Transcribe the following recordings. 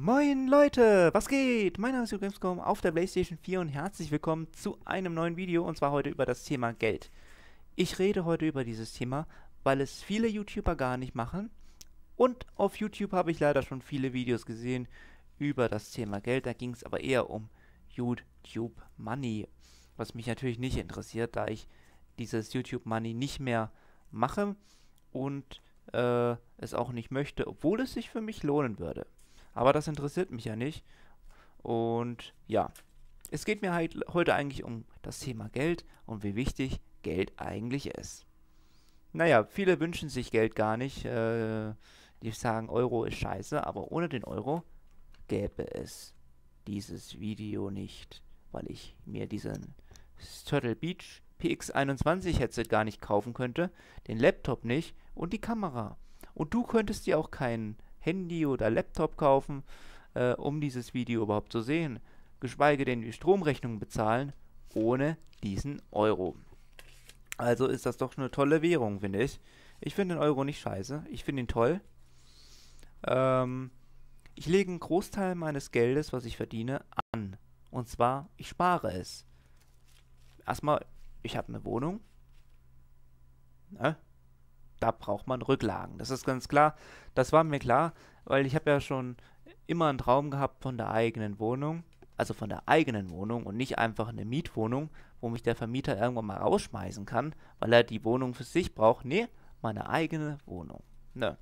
Moin Leute, was geht? Mein Name ist Gamescom auf der Playstation 4 und herzlich willkommen zu einem neuen Video und zwar heute über das Thema Geld. Ich rede heute über dieses Thema, weil es viele YouTuber gar nicht machen und auf YouTube habe ich leider schon viele Videos gesehen über das Thema Geld, da ging es aber eher um YouTube Money, was mich natürlich nicht interessiert, da ich dieses YouTube Money nicht mehr mache und äh, es auch nicht möchte, obwohl es sich für mich lohnen würde. Aber das interessiert mich ja nicht. Und ja, es geht mir halt heute eigentlich um das Thema Geld und wie wichtig Geld eigentlich ist. Naja, viele wünschen sich Geld gar nicht. Äh, die sagen, Euro ist scheiße, aber ohne den Euro gäbe es dieses Video nicht, weil ich mir diesen Turtle Beach PX21 Headset gar nicht kaufen könnte, den Laptop nicht und die Kamera. Und du könntest dir auch kein Handy oder Laptop kaufen, äh, um dieses Video überhaupt zu sehen, geschweige denn die Stromrechnung bezahlen, ohne diesen Euro. Also ist das doch eine tolle Währung, finde ich. Ich finde den Euro nicht scheiße, ich finde ihn toll. Ähm, ich lege einen Großteil meines Geldes, was ich verdiene, an. Und zwar, ich spare es. Erstmal, ich habe eine Wohnung. Ne? Da braucht man Rücklagen. Das ist ganz klar. Das war mir klar, weil ich habe ja schon immer einen Traum gehabt von der eigenen Wohnung. Also von der eigenen Wohnung und nicht einfach eine Mietwohnung, wo mich der Vermieter irgendwann mal rausschmeißen kann, weil er die Wohnung für sich braucht. Nee, meine eigene Wohnung. Ne.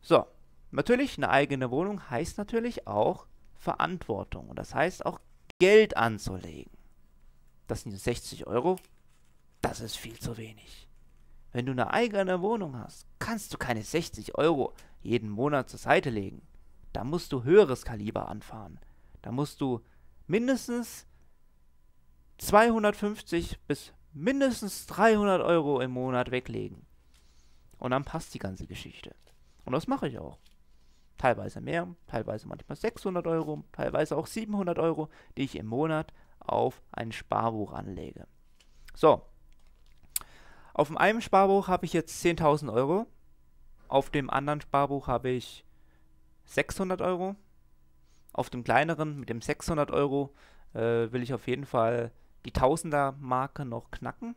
So, natürlich, eine eigene Wohnung heißt natürlich auch Verantwortung. Und das heißt auch Geld anzulegen. Das sind 60 Euro. Das ist viel zu wenig. Wenn du eine eigene Wohnung hast, kannst du keine 60 Euro jeden Monat zur Seite legen. Da musst du höheres Kaliber anfahren. Da musst du mindestens 250 bis mindestens 300 Euro im Monat weglegen. Und dann passt die ganze Geschichte. Und das mache ich auch. Teilweise mehr, teilweise manchmal 600 Euro, teilweise auch 700 Euro, die ich im Monat auf ein Sparbuch anlege. So. Auf dem einen Sparbuch habe ich jetzt 10.000 Euro. Auf dem anderen Sparbuch habe ich 600 Euro. Auf dem kleineren mit dem 600 Euro äh, will ich auf jeden Fall die Tausender-Marke noch knacken.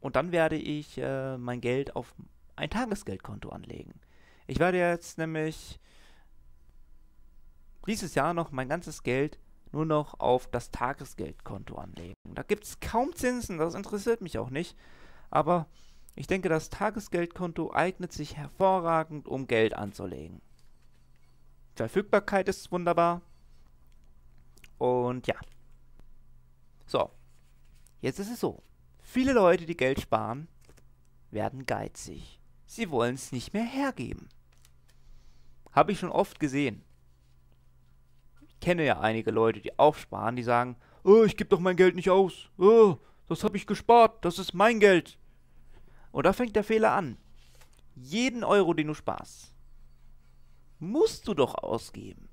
Und dann werde ich äh, mein Geld auf ein Tagesgeldkonto anlegen. Ich werde jetzt nämlich dieses Jahr noch mein ganzes Geld nur noch auf das Tagesgeldkonto anlegen. Da gibt es kaum Zinsen, das interessiert mich auch nicht. Aber ich denke, das Tagesgeldkonto eignet sich hervorragend, um Geld anzulegen. Verfügbarkeit ist wunderbar. Und ja. So. Jetzt ist es so. Viele Leute, die Geld sparen, werden geizig. Sie wollen es nicht mehr hergeben. Habe ich schon oft gesehen kenne ja einige Leute, die aufsparen, die sagen, oh, ich gebe doch mein Geld nicht aus. Oh, das habe ich gespart, das ist mein Geld. Und da fängt der Fehler an. Jeden Euro, den du sparst, musst du doch ausgeben.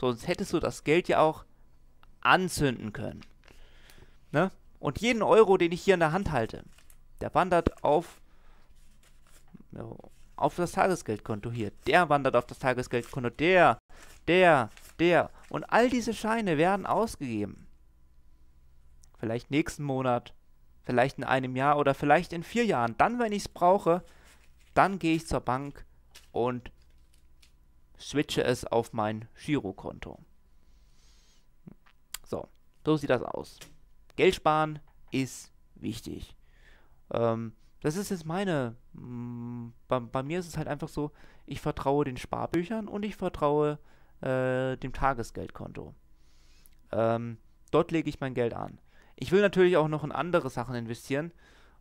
Sonst hättest du das Geld ja auch anzünden können. Ne? Und jeden Euro, den ich hier in der Hand halte, der wandert auf, auf das Tagesgeldkonto hier. Der wandert auf das Tagesgeldkonto. Der, der, der. Und all diese Scheine werden ausgegeben. Vielleicht nächsten Monat, vielleicht in einem Jahr oder vielleicht in vier Jahren. Dann, wenn ich es brauche, dann gehe ich zur Bank und switche es auf mein Girokonto. So, so sieht das aus. Geld sparen ist wichtig. Ähm, das ist jetzt meine. Mm, bei, bei, mir ist es halt einfach so, ich vertraue den Sparbüchern und ich vertraue äh, dem Tagesgeldkonto. Ähm, dort lege ich mein Geld an. Ich will natürlich auch noch in andere Sachen investieren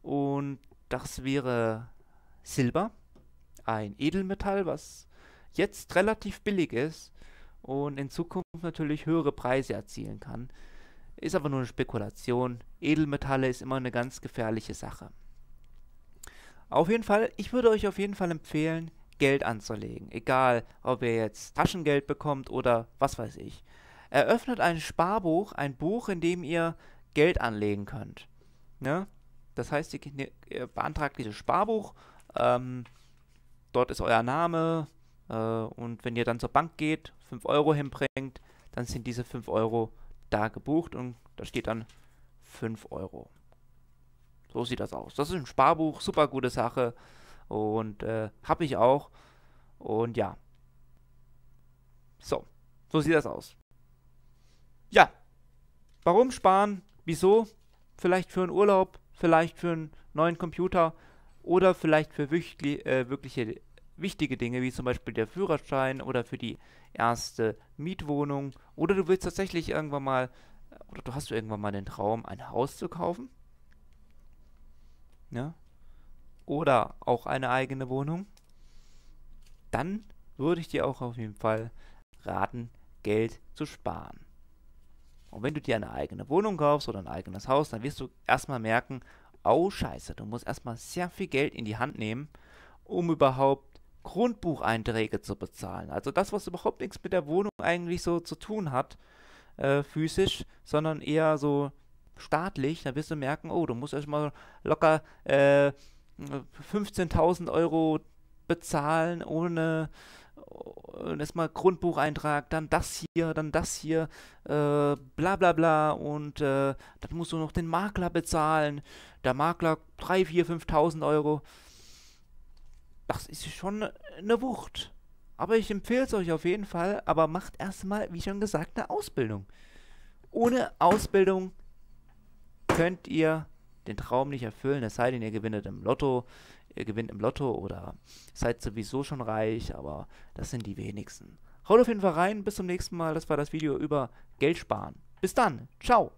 und das wäre Silber, ein Edelmetall, was jetzt relativ billig ist und in Zukunft natürlich höhere Preise erzielen kann. Ist aber nur eine Spekulation. Edelmetalle ist immer eine ganz gefährliche Sache. Auf jeden Fall, ich würde euch auf jeden Fall empfehlen, Geld anzulegen. Egal, ob ihr jetzt Taschengeld bekommt oder was weiß ich. Eröffnet ein Sparbuch, ein Buch, in dem ihr Geld anlegen könnt. Ne? Das heißt, ihr, ihr beantragt dieses Sparbuch. Ähm, dort ist euer Name, Äh, und wenn ihr dann zur Bank geht, 5 Euro hinbringt, dann sind diese 5 Euro da gebucht und da steht dann 5 Euro. So sieht das aus. Das ist ein Sparbuch, super gute Sache und äh, habe ich auch. Und ja. So, so sieht das aus. Ja, warum sparen? Wieso? Vielleicht für einen Urlaub, vielleicht für einen neuen Computer oder vielleicht für wirklich, äh, wirkliche wichtige Dinge, wie zum Beispiel der Führerschein oder für die erste Mietwohnung. Oder du willst tatsächlich irgendwann mal, oder du hast irgendwann mal den Traum, ein Haus zu kaufen. Ja. Oder auch eine eigene Wohnung. Dann würde ich dir auch auf jeden Fall raten, Geld zu sparen. Und wenn du dir eine eigene Wohnung kaufst oder ein eigenes Haus, dann wirst du erstmal merken, oh scheiße, du musst erstmal sehr viel Geld in die Hand nehmen, um überhaupt Grundbucheinträge zu bezahlen. Also das, was überhaupt nichts mit der Wohnung eigentlich so zu tun hat, äh, physisch, sondern eher so staatlich. Da wirst du merken, oh, du musst erstmal locker äh, 15.000 Euro bezahlen ohne erstmal Grundbucheintrag, dann das hier, dann das hier, äh, bla bla bla und äh, dann musst du noch den Makler bezahlen. Der Makler 3, 4, 5.000 Euro. Das ist schon eine Wucht. Aber ich empfehle es euch auf jeden Fall, aber macht erstmal, wie schon gesagt, eine Ausbildung. Ohne Ausbildung könnt ihr den Traum nicht erfüllen, es sei denn, ihr gewinnt im Lotto, ihr gewinnt im Lotto oder seid sowieso schon reich, aber das sind die wenigsten. Haut auf jeden Fall rein, bis zum nächsten Mal. Das war das Video über Geld sparen. Bis dann, ciao.